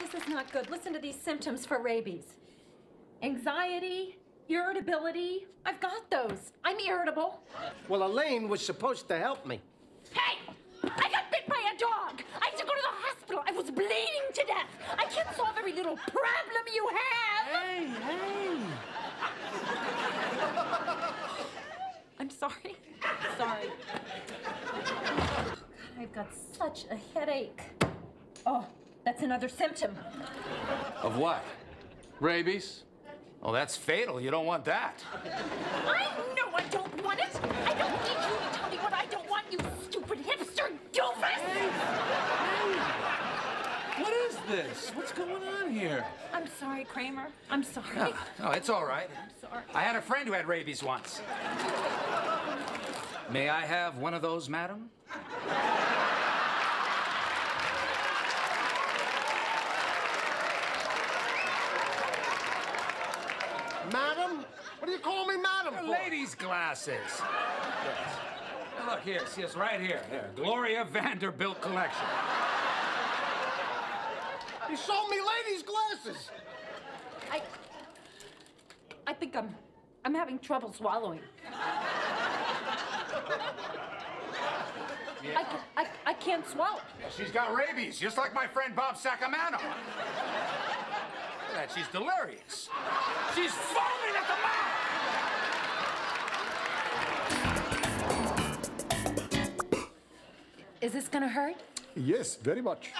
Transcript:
this is not good. Listen to these symptoms for rabies anxiety, irritability. I've got those. I'm irritable. Well, Elaine was supposed to help me. Hey! I got bit by a dog! I had to go to the hospital. I was bleeding to death. I can't solve every little problem you have. Hey, hey. I'm sorry. Sorry. God, I've got such a headache. Oh, that's another symptom. Of what? Rabies? Oh, that's fatal. You don't want that. I know I don't want it. I don't need you to tell me what I don't want, you stupid hipster doofus. What is this? What's going on here? I'm sorry, Kramer. I'm sorry. No, no, it's all right. I'm sorry. I had a friend who had rabies once. May I have one of those, madam? Madam? What do you call me madam for? Ladies' glasses. Yes. Now look here, see us right here. Here, Gloria Vanderbilt collection. You sold me ladies' glasses. I. I think I'm. I'm having trouble swallowing. I, I, I can't swallow. She's got rabies, just like my friend Bob Sacamano. Look at that, she's delirious. She's foaming at the mouth! Is this gonna hurt? Yes, very much.